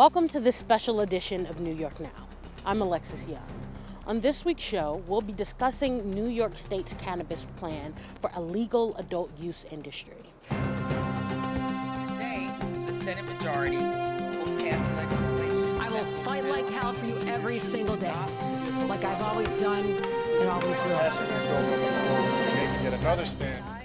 Welcome to this special edition of New York Now. I'm Alexis Young. On this week's show, we'll be discussing New York State's cannabis plan for a legal adult use industry. Today, the Senate majority will pass legislation. I will fight like hell for you every single day, like I've always done and always will. passing these bills on the floor, making yet another stand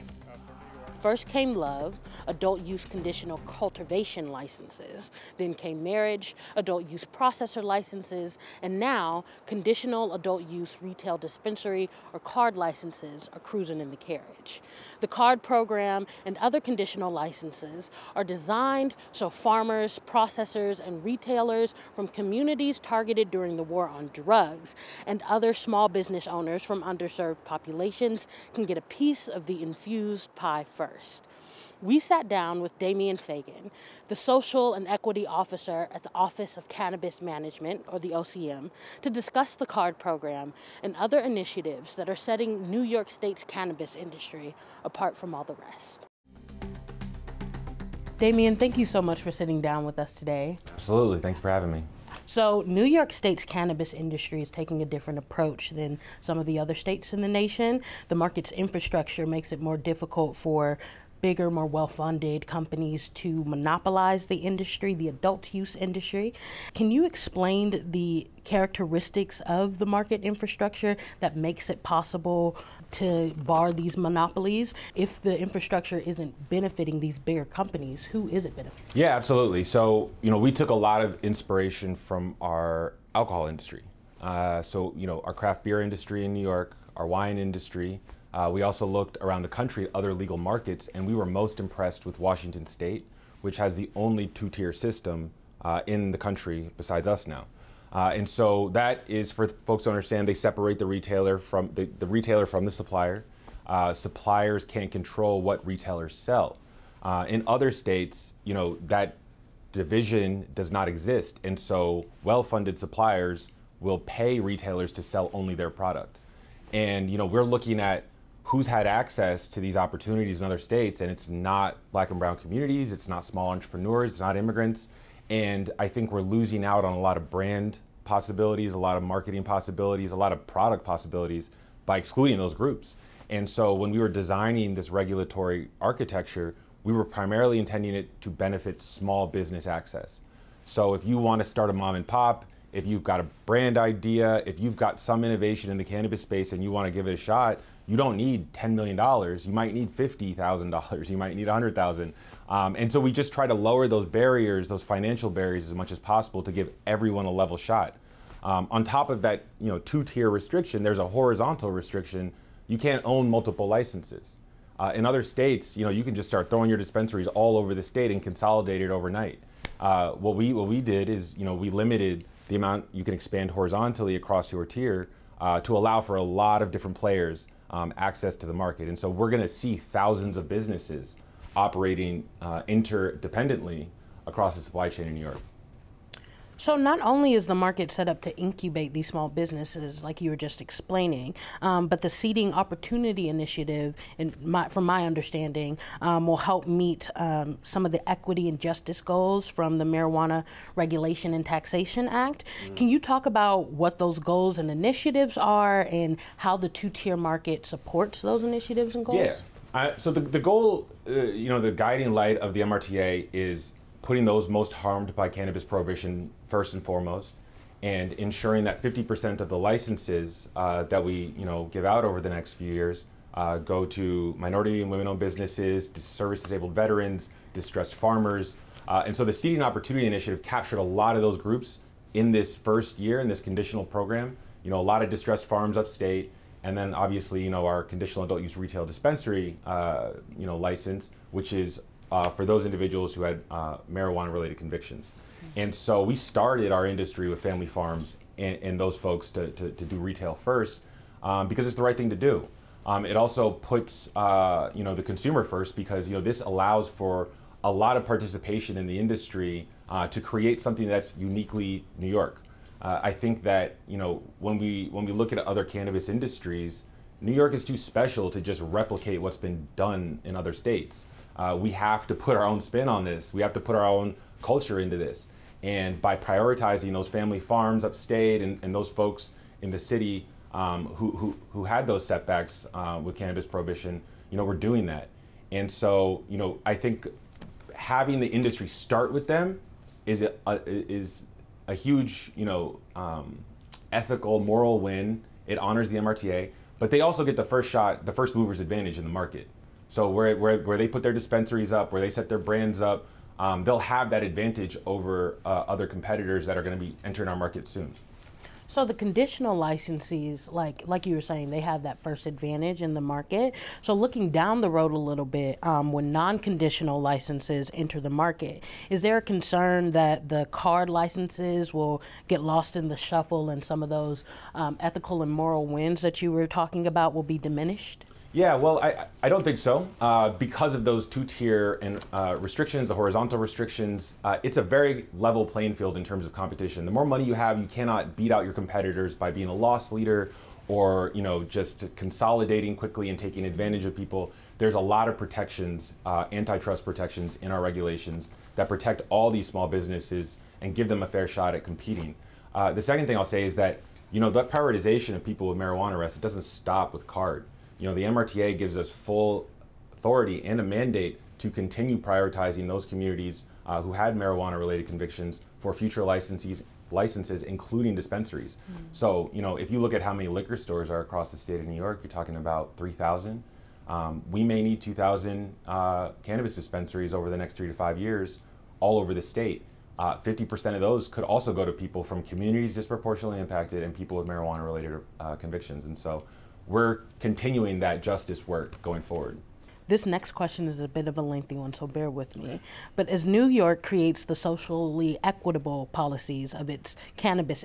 First came love, adult use conditional cultivation licenses. Then came marriage, adult use processor licenses, and now conditional adult use retail dispensary or card licenses are cruising in the carriage. The card program and other conditional licenses are designed so farmers, processors, and retailers from communities targeted during the war on drugs and other small business owners from underserved populations can get a piece of the infused pie first. We sat down with Damian Fagon, the Social and Equity Officer at the Office of Cannabis Management, or the OCM, to discuss the CARD program and other initiatives that are setting New York State's cannabis industry apart from all the rest. Damian, thank you so much for sitting down with us today. Absolutely. Thanks for having me. So, New York State's cannabis industry is taking a different approach than some of the other states in the nation. The market's infrastructure makes it more difficult for bigger, more well funded companies to monopolize the industry, the adult use industry. Can you explain the characteristics of the market infrastructure that makes it possible to bar these monopolies? If the infrastructure isn't benefiting these bigger companies, who is it benefiting? Yeah, absolutely. So, you know, we took a lot of inspiration from our alcohol industry. Uh, so, you know, our craft beer industry in New York, our wine industry. Uh, we also looked around the country at other legal markets, and we were most impressed with Washington State, which has the only two tier system uh, in the country besides us now. Uh, and so that is for folks to understand. They separate the retailer from the, the retailer from the supplier. Uh, suppliers can't control what retailers sell. Uh, in other states, you know that division does not exist, and so well-funded suppliers will pay retailers to sell only their product. And you know we're looking at who's had access to these opportunities in other states, and it's not black and brown communities, it's not small entrepreneurs, it's not immigrants. And I think we're losing out on a lot of brand possibilities, a lot of marketing possibilities, a lot of product possibilities by excluding those groups. And so when we were designing this regulatory architecture, we were primarily intending it to benefit small business access. So if you want to start a mom and pop, if you've got a brand idea, if you've got some innovation in the cannabis space and you want to give it a shot, you don't need $10 million. You might need $50,000. You might need 100,000. Um, and so we just try to lower those barriers, those financial barriers as much as possible to give everyone a level shot. Um, on top of that, you know, two-tier restriction, there's a horizontal restriction. You can't own multiple licenses. Uh, in other states, you know, you can just start throwing your dispensaries all over the state and consolidate it overnight. Uh, what we what we did is, you know, we limited the amount you can expand horizontally across your tier uh, to allow for a lot of different players um, access to the market. And so we're going to see thousands of businesses operating uh, interdependently across the supply chain in York. So not only is the market set up to incubate these small businesses, like you were just explaining, um, but the Seeding Opportunity Initiative, in my, from my understanding, um, will help meet um, some of the equity and justice goals from the Marijuana Regulation and Taxation Act. Mm. Can you talk about what those goals and initiatives are, and how the two-tier market supports those initiatives and goals? Yeah. Uh, so the, the goal, uh, you know, the guiding light of the MRTA is putting those most harmed by cannabis prohibition first and foremost, and ensuring that 50% of the licenses uh, that we you know give out over the next few years uh, go to minority and women-owned businesses, service disabled veterans, distressed farmers, uh, and so the Seeding Opportunity Initiative captured a lot of those groups in this first year in this conditional program. You know, a lot of distressed farms upstate, and then obviously you know our conditional adult use retail dispensary uh, you know license, which is uh, for those individuals who had uh, marijuana related convictions. And so we started our industry with family farms and, and those folks to, to, to, do retail first um, because it's the right thing to do. Um, it also puts uh, you know the consumer first because you know this allows for a lot of participation in the industry uh, to create something that's uniquely New York. Uh, I think that you know when we when we look at other cannabis industries, New York is too special to just replicate what's been done in other states uh, we have to put our own spin on this. We have to put our own culture into this. And by prioritizing those family farms upstate and, and those folks in the city um, who, who, who had those setbacks uh, with cannabis prohibition, you know, we're doing that. And so, you know, I think having the industry start with them is a, a is a huge, you know, um, ethical, moral win. It honors the MRTA, but they also get the first shot, the first mover's advantage in the market. So where, where, where they put their dispensaries up, where they set their brands up, um, they'll have that advantage over uh, other competitors that are going to be entering our market soon. So the conditional licensees, like like you were saying, they have that first advantage in the market. So looking down the road a little bit, um, when non-conditional licenses enter the market, is there a concern that the card licenses will get lost in the shuffle and some of those um, ethical and moral wins that you were talking about will be diminished? Yeah, well, I, I don't think so. Uh, because of those two tier and uh, restrictions, the horizontal restrictions, uh, it's a very level playing field in terms of competition. The more money you have, you cannot beat out your competitors by being a loss leader or you know just consolidating quickly and taking advantage of people. There's a lot of protections, uh, antitrust protections in our regulations that protect all these small businesses and give them a fair shot at competing. Uh, the second thing I'll say is that you know that prioritization of people with marijuana arrests it doesn't stop with card you know, the MRTA gives us full authority and a mandate to continue prioritizing those communities uh, who had marijuana-related convictions for future licensees, licenses, including dispensaries. Mm. So, you know, if you look at how many liquor stores are across the state of New York, you're talking about 3,000. Um, we may need 2,000 uh, cannabis dispensaries over the next three to five years all over the state. 50% uh, of those could also go to people from communities disproportionately impacted and people with marijuana-related uh, convictions. And so we're continuing that justice work going forward. This next question is a bit of a lengthy one, so bear with me. But as New York creates the socially equitable policies of its cannabis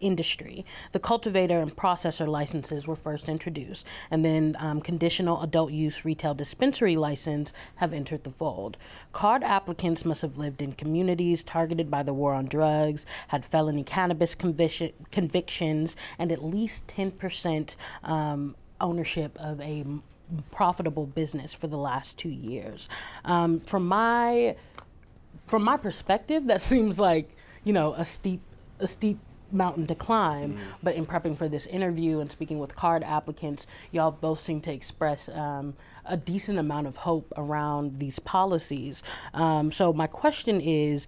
industry, the cultivator and processor licenses were first introduced, and then um, conditional adult use retail dispensary license have entered the fold. Card applicants must have lived in communities targeted by the war on drugs, had felony cannabis convictions, and at least 10% um, ownership of a profitable business for the last two years. Um, from my from my perspective, that seems like you know a steep a steep mountain to climb. Mm. But in prepping for this interview and speaking with card applicants, y'all both seem to express um, a decent amount of hope around these policies. Um, so my question is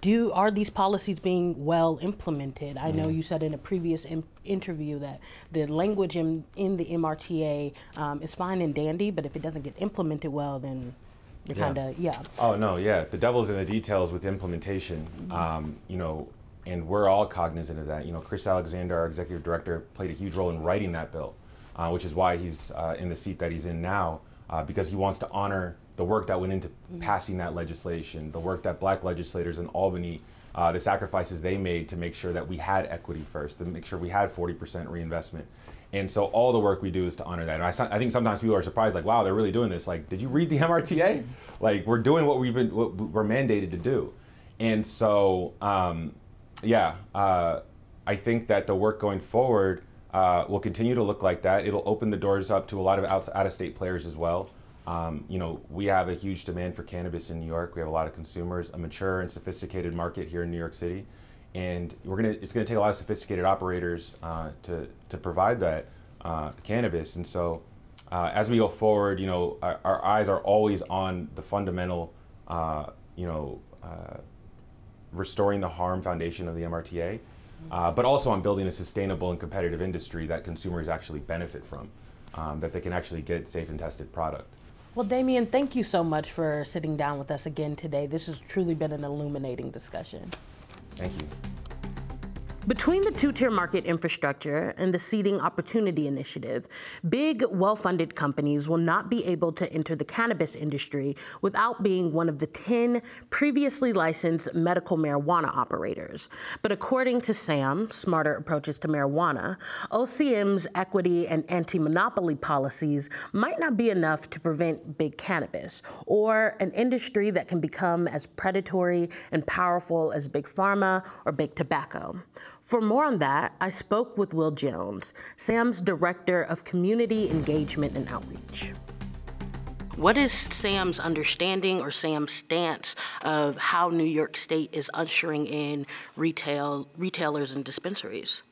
do are these policies being well implemented? I know mm. you said in a previous Im- interview that the language in, in the MRTA um, is fine and dandy, but if it doesn't get implemented well, then you're kind of yeah. Oh no, yeah. The devil's in the details with implementation. Mm-hmm. Um, you know, and we're all cognizant of that. You know, Chris Alexander, our executive director, played a huge role in writing that bill, uh, which is why he's uh, in the seat that he's in now, uh, because he wants to honor the work that went into mm-hmm. passing that legislation, the work that black legislators in Albany, uh, the sacrifices they made to make sure that we had equity first, to make sure we had 40% reinvestment. And so all the work we do is to honor that. And I, I think sometimes people are surprised, like, wow, they're really doing this. Like, did you read the MRTA? Like, we're doing what we've been, what we're mandated to do. And so, um, yeah, uh, I think that the work going forward uh, will continue to look like that. It'll open the doors up to a lot of out, out of state players as well. Um, you know, we have a huge demand for cannabis in New York. We have a lot of consumers, a mature and sophisticated market here in New York City, and we're gonna. It's gonna take a lot of sophisticated operators uh, to to provide that uh, cannabis. And so, uh, as we go forward, you know, our, our, eyes are always on the fundamental, uh, you know, uh, restoring the harm foundation of the MRTA, uh, but also on building a sustainable and competitive industry that consumers actually benefit from, um, that they can actually get safe and tested product. Well, Damian, thank you so much for sitting down with us again today. This has truly been an illuminating discussion. Thank you. Between the two tier market infrastructure and the Seeding Opportunity Initiative, big, well funded companies will not be able to enter the cannabis industry without being one of the 10 previously licensed medical marijuana operators. But according to SAM, Smarter Approaches to Marijuana, OCM's equity and anti monopoly policies might not be enough to prevent big cannabis or an industry that can become as predatory and powerful as big pharma or big tobacco. For more on that, I spoke with Will Jones, SAM's Director of Community Engagement and Outreach. What is Sam's understanding or Sam's stance of how New York State is ushering in retail retailers and dispensaries?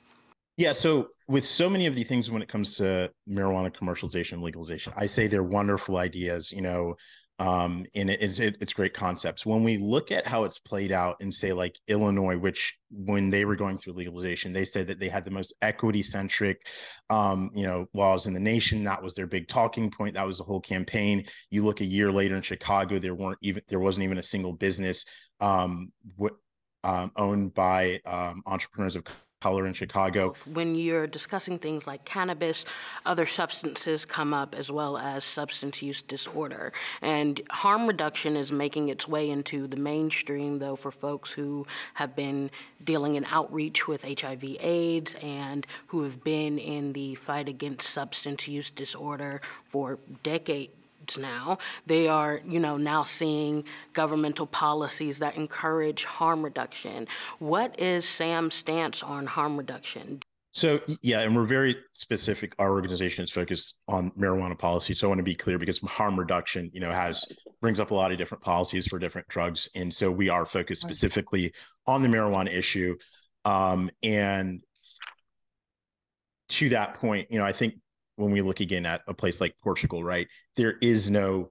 Yeah, so with so many of the things when it comes to marijuana commercialization, legalization, I say they're wonderful ideas, you know, um, and it, it's it, it's great concepts. When we look at how it's played out in say like Illinois, which when they were going through legalization, they said that they had the most equity centric, um, you know, laws in the nation. That was their big talking point. That was the whole campaign. You look a year later in Chicago, there weren't even there wasn't even a single business um, w- um, owned by um, entrepreneurs of color in Chicago. When you're discussing things like cannabis, other substances come up as well as substance use disorder. And harm reduction is making its way into the mainstream, though, for folks who have been dealing in outreach with HIV AIDS and who have been in the fight against substance use disorder for decades now. They are, you know, now seeing governmental policies that encourage harm reduction. What is Sam's stance on harm reduction? So yeah, and we're very specific. Our organization is focused on marijuana policy. So I want to be clear because harm reduction, you know, has brings up a lot of different policies for different drugs, and so we are focused specifically on the marijuana issue. Um, and to that point, you know, I think when we look again at a place like Portugal, right, there is no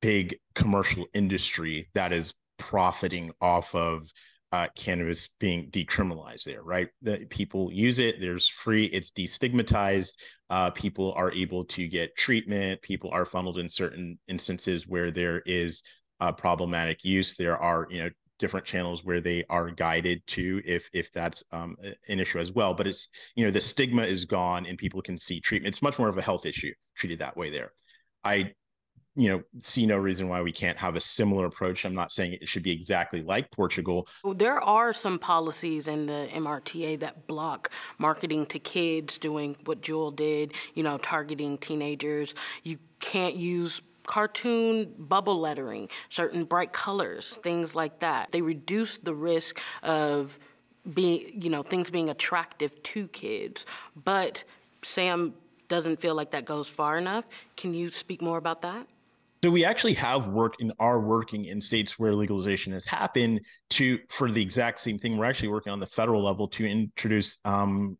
big commercial industry that is profiting off of uh, cannabis being decriminalized there, right? The people use it. There's free. It's destigmatized. Uh, people are able to get treatment. People are funneled in certain instances where there is uh, problematic use. There are, you know, different channels where they are guided to if if that's um, an issue as well but it's you know the stigma is gone and people can see treatment. It's much more of a health issue treated that way there. I you know see no reason why we can't have a similar approach. I'm not saying it should be exactly like portugal. There are some policies in the mrta that block marketing to kids doing what Juul did you know targeting teenagers. You can't use cartoon bubble lettering, certain bright colors, things like that. They reduce the risk of being, you know, things being attractive to kids. But Sam doesn't feel like that goes far enough. Can you speak more about that? So we actually have worked and are working in states where legalization has happened to for the exact same thing. We're actually working on the federal level to introduce um,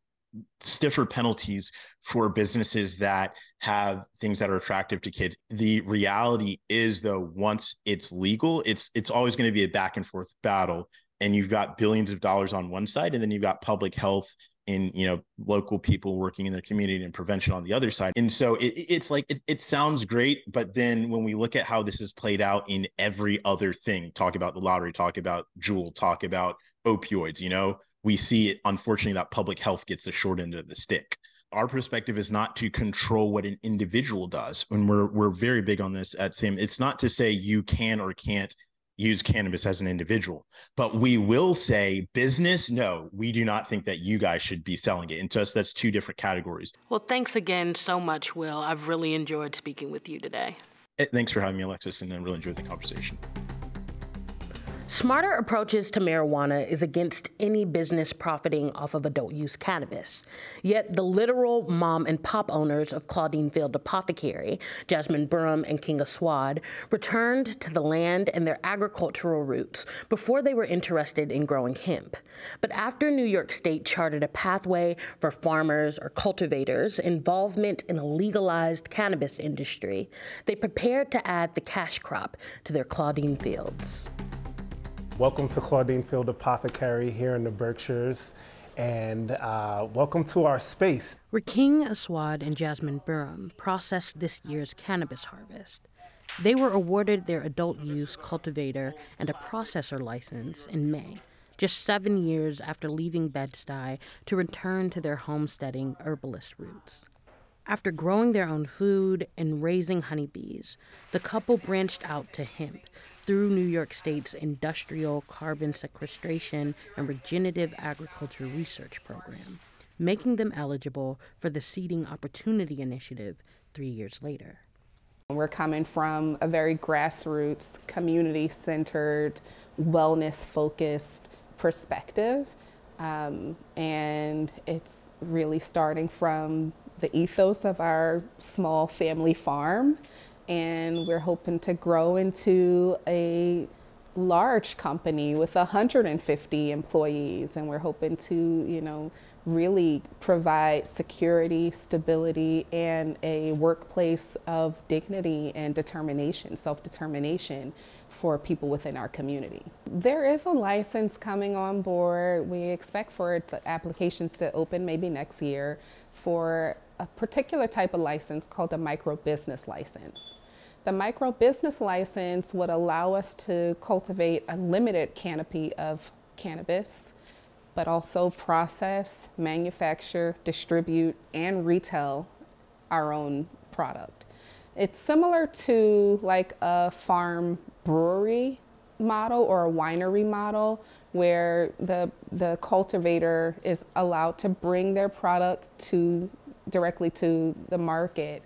stiffer penalties for businesses that have things that are attractive to kids. The reality is though once it's legal, it's it's always going to be a back and forth battle and you've got billions of dollars on one side and then you've got public health in you know local people working in their community and prevention on the other side and so it, it's like it, it sounds great but then when we look at how this is played out in every other thing talk about the lottery talk about Juul talk about opioids you know we see it unfortunately that public health gets the short end of the stick our perspective is not to control what an individual does and we're we're very big on this at sam. It's not to say you can or can't use cannabis as an individual but we will say business no we do not think that you guys should be selling it. And to us that's two different categories. Well thanks again so much will. I've really enjoyed speaking with you today. Eh, thanks for having me alexis and i really enjoyed the conversation Smarter approaches to marijuana is against any business profiting off of adult use cannabis. Yet the literal mom and pop owners of Claudine Field Apothecary, Jasmine Burham and King Aswad, returned to the land and their agricultural roots before they were interested in growing hemp. But after New York State charted a pathway for farmers or cultivators' involvement in a legalized cannabis industry, they prepared to add the cash crop to their Claudine fields. Welcome to Claudine Field Apothecary here in the Berkshires, and uh, welcome to our space. Where King Aswad and Jasmine Burham processed this year's cannabis harvest. They were awarded their adult use cultivator and a processor license in May, just seven years after leaving Bed-Stuy to return to their homesteading herbalist roots. After growing their own food and raising honeybees, the couple branched out to hemp, through New York State's Industrial Carbon Sequestration and Regenerative Agriculture Research Program, making them eligible for the Seeding Opportunity Initiative three years later. We're coming from a very grassroots, community centered, wellness focused perspective. Um, and it's really starting from the ethos of our small family farm and we're hoping to grow into a large company with 150 employees and we're hoping to you know really provide security stability and a workplace of dignity and determination self-determination for people within our community. There is a license coming on board. We expect for the applications to open maybe next year for a particular type of license called a micro business license the micro business license would allow us to cultivate a limited canopy of cannabis, but also process, manufacture, distribute, and retail our own product. It's similar to like a farm brewery model or a winery model where the, the cultivator is allowed to bring their product to directly to the market.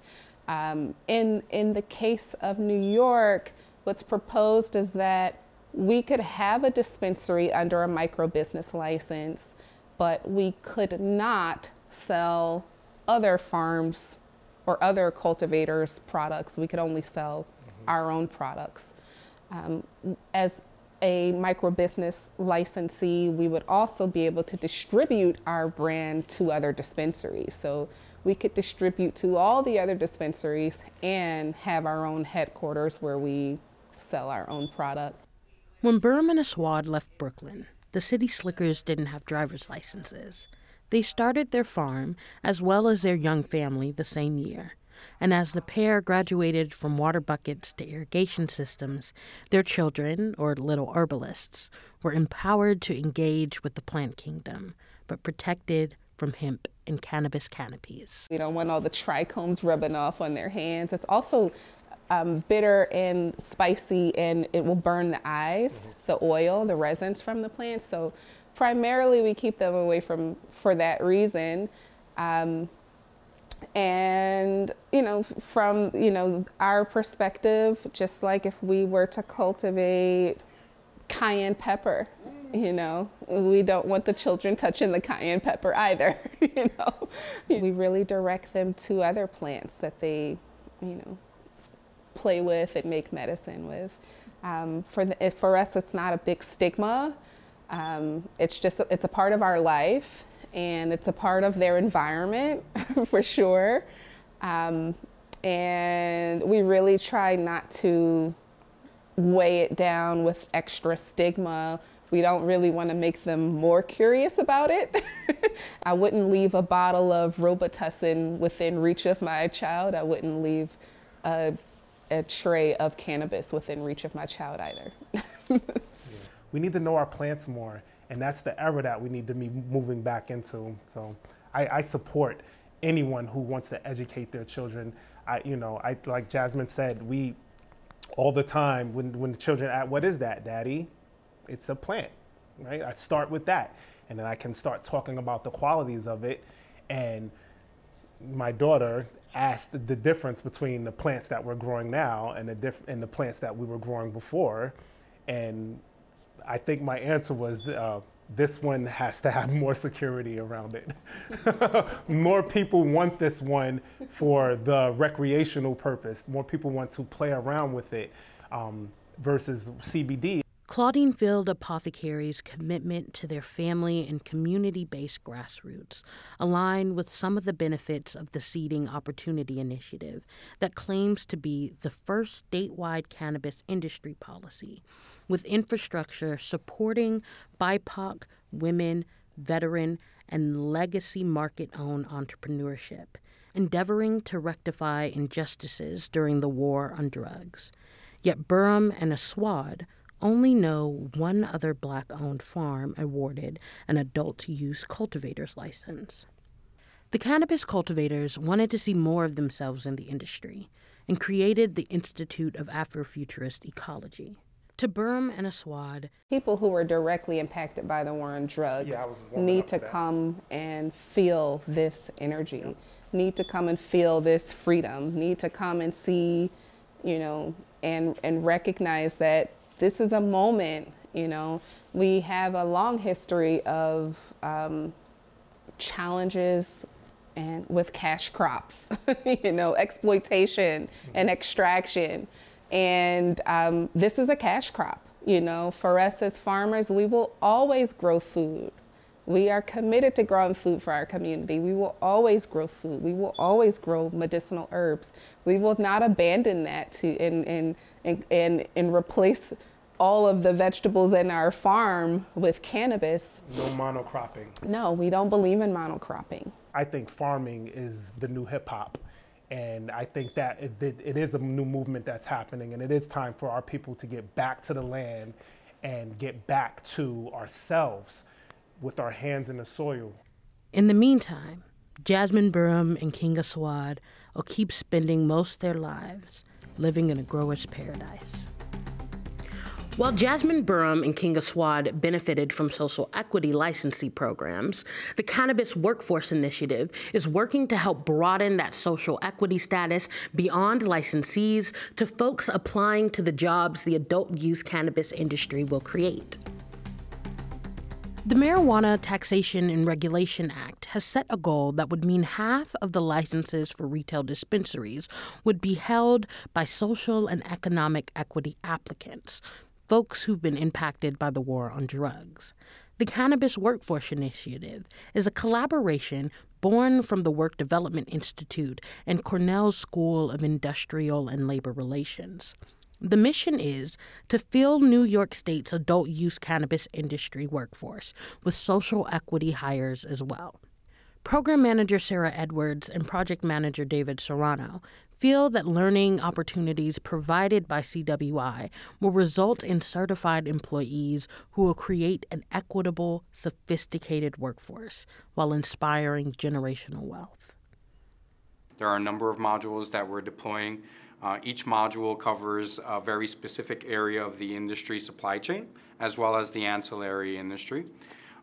Um, in, in the case of New York, what's proposed is that we could have a dispensary under a micro business license, but we could not sell other farms or other cultivators' products. We could only sell mm-hmm. our own products. Um, as a micro business licensee, we would also be able to distribute our brand to other dispensaries. So we could distribute to all the other dispensaries and have our own headquarters where we sell our own product. When Burham and Aswad left Brooklyn, the city slickers didn't have driver's licenses. They started their farm as well as their young family the same year. And as the pair graduated from water buckets to irrigation systems, their children, or little herbalists, were empowered to engage with the plant kingdom, but protected from hemp and cannabis canopies. You don't want all the trichomes rubbing off on their hands. It's also um, bitter and spicy, and it will burn the eyes, the oil, the resins from the plant. So primarily we keep them away from for that reason. Um, and you know from you know our perspective just like if we were to cultivate cayenne pepper you know we don't want the children touching the cayenne pepper either you know. We really direct them to other plants that they you know play with and make medicine with. Um, for the, for us it's not a big stigma. Um, it's just it's a part of our life and it's a part of their environment for sure. Um, and we really try not to weigh it down with extra stigma we don't really want to make them more curious about it. I wouldn't leave a bottle of Robitussin within reach of my child. I wouldn't leave a, a tray of cannabis within reach of my child either. We need to know our plants more, and that's the era that we need to be moving back into. So I, I support anyone who wants to educate their children. I, you know, I like Jasmine said, we all the time when when the children ask, "What is that, Daddy?" It's a plant, right? I start with that. And then I can start talking about the qualities of it. And my daughter asked the difference between the plants that we're growing now and the, diff- and the plants that we were growing before. And I think my answer was uh, this one has to have more security around it. more people want this one for the recreational purpose. More people want to play around with it um, versus CBD. Claudine Field Apothecary's commitment to their family and community based grassroots align with some of the benefits of the Seeding Opportunity Initiative that claims to be the first statewide cannabis industry policy, with infrastructure supporting BIPOC, women, veteran, and legacy market owned entrepreneurship, endeavoring to rectify injustices during the war on drugs. Yet Burham and Aswad only know one other black owned farm awarded an adult use cultivator's license. The cannabis cultivators wanted to see more of themselves in the industry and created the Institute of Afrofuturist Ecology. To Burham and Aswad, people who were directly impacted by the war on drugs yeah, need to, to come and feel this energy, yep. need to come and feel this freedom, need to come and see, you know, and, and recognize that this is a moment, you know. We have a long history of um, challenges and with cash crops, you know, exploitation and extraction. And um, this is a cash crop. You know, for us as farmers, we will always grow food. We are committed to growing food for our community. We will always grow food. We will always grow medicinal herbs. We will not abandon that to and and and, and, and replace all of the vegetables in our farm with cannabis. No monocropping. No, we don't believe in monocropping. I think farming is the new hip hop. And I think that it, it is a new movement that's happening, and it is time for our people to get back to the land and get back to ourselves with our hands in the soil. In the meantime, Jasmine Burham and King Aswad will keep spending most of their lives living in a grower's paradise. While Jasmine Burham and King Aswad benefited from social equity licensee programs, the Cannabis Workforce Initiative is working to help broaden that social equity status beyond licensees to folks applying to the jobs the adult use cannabis industry will create. The Marijuana Taxation and Regulation Act has set a goal that would mean half of the licenses for retail dispensaries would be held by social and economic equity applicants, folks who've been impacted by the war on drugs. The Cannabis Workforce Initiative is a collaboration born from the Work Development Institute and Cornell's School of Industrial and Labor Relations. The mission is to fill New York State's adult use cannabis industry workforce with social equity hires as well. Program Manager Sarah Edwards and Project Manager David Serrano feel that learning opportunities provided by CWI will result in certified employees who will create an equitable, sophisticated workforce while inspiring generational wealth. There are a number of modules that we're deploying uh, each module covers a very specific area of the industry supply chain, as well as the ancillary industry.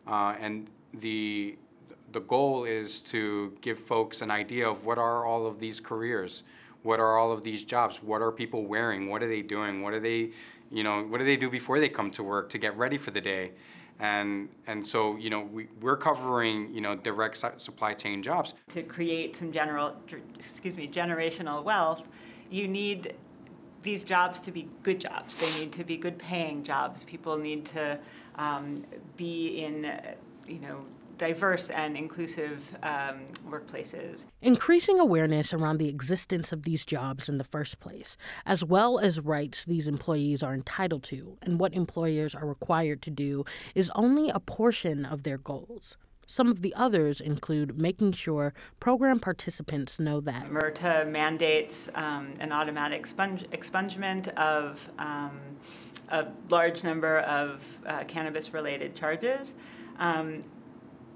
Uh, and the, the goal is to give folks an idea of what are all of these careers, what are all of these jobs, what are people wearing, what are they doing, what are they, you know, what do they do before they come to work to get ready for the day. And, and so, you know, we, we're covering, you know, direct supply chain jobs. To create some general, excuse me, generational wealth, you need these jobs to be good jobs. They need to be good paying jobs. People need to um, be in, you know, diverse and inclusive um, workplaces. Increasing awareness around the existence of these jobs in the first place, as well as rights these employees are entitled to and what employers are required to do, is only a portion of their goals. Some of the others include making sure program participants know that. MRTA mandates um, an automatic sponge, expungement of um, a large number of uh, cannabis related charges. Um,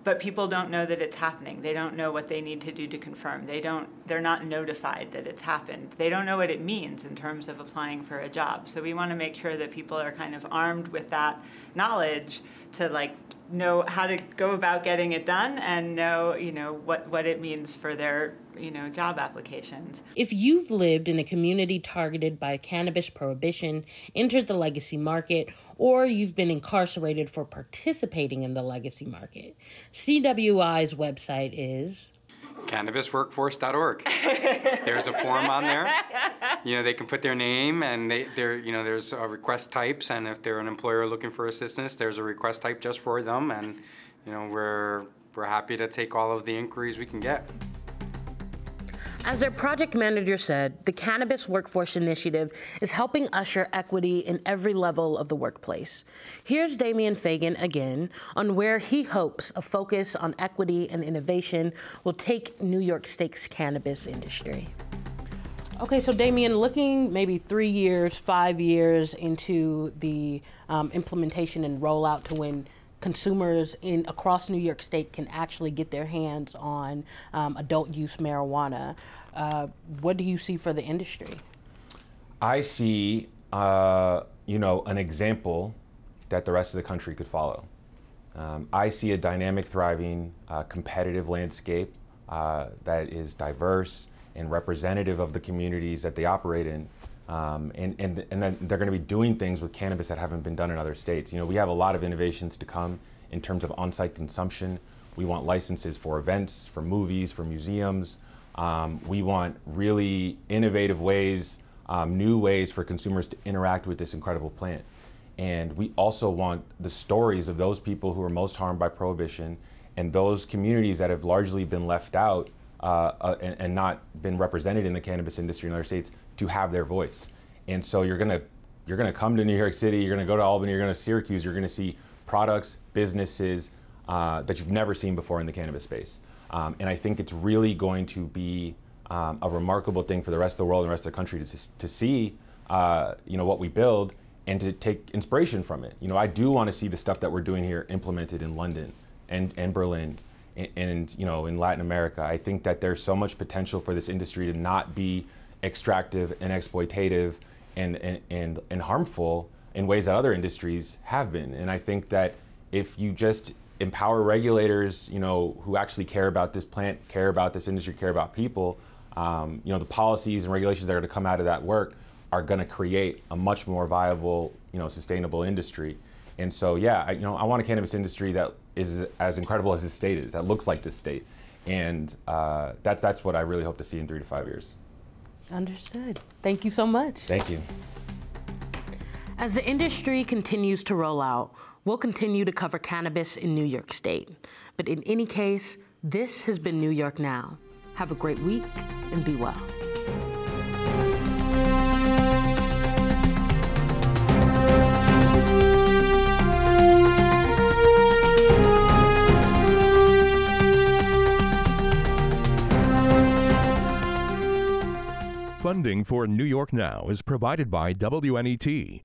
but people don't know that it's happening. They don't know what they need to do to confirm. They don't they're not notified that it's happened. They don't know what it means in terms of applying for a job. So we want to make sure that people are kind of armed with that knowledge to like know how to go about getting it done and know you know what what it means for their you know job applications. If you've lived in a community targeted by cannabis prohibition entered the legacy market or you've been incarcerated for participating in the legacy market cwi's website is cannabisworkforce.org. there's a form on there. You know, they can put their name and they, there, you know, there's a request types, and if they're an employer looking for assistance, there's a request type just for them, and you know, we're we're happy to take all of the inquiries we can get. As their project manager said, the Cannabis Workforce Initiative is helping usher equity in every level of the workplace. Here's Damian Fagon again on where he hopes a focus on equity and innovation will take New York State's cannabis industry. Okay, so Damian, looking maybe three years, five years into the um, implementation and rollout to when consumers in across New York State can actually get their hands on um, adult use marijuana. Uh, what do you see for the industry? I see, uh, you know, an example that the rest of the country could follow. Um, I see a dynamic, thriving, uh, competitive landscape uh, that is diverse and representative of the communities that they operate in. Um, and, and, and then they're going to be doing things with cannabis that haven't been done in other states. You know, we have a lot of innovations to come in terms of on-site consumption. We want licenses for events, for movies, for museums. Um, we want really innovative ways, um, new ways for consumers to interact with this incredible plant. And we also want the stories of those people who are most harmed by prohibition and those communities that have largely been left out uh, and, and, not been represented in the cannabis industry in other states to have their voice. And so you're gonna you're gonna come to New York City, you're gonna go to Albany, you're gonna Syracuse, you're gonna see products, businesses uh, that you've never seen before in the cannabis space. Um, and I think it's really going to be um, a remarkable thing for the rest of the world and the rest of the country to, to see, uh, you know, what we build and to take inspiration from it. You know, I do want to see the stuff that we're doing here implemented in London and, and Berlin and, you know, in Latin America. I think that there's so much potential for this industry to not be extractive and exploitative and, and, and, and harmful in ways that other industries have been. And I think that if you just empower regulators, you know, who actually care about this plant, care about this industry, care about people, um, you know, the policies and regulations that are going to come out of that work are going to create a much more viable, you know, sustainable industry. And so, yeah, I, you know, I want a cannabis industry that is as incredible as this state is, that looks like this state, and uh, that's that's what I really hope to see in three to five years. Understood. Thank you so much. Thank you. As the industry continues to roll out, we'll continue to cover cannabis in New York State. But in any case, this has been New York Now. Have a great week and be well. Funding for New York Now is provided by WNET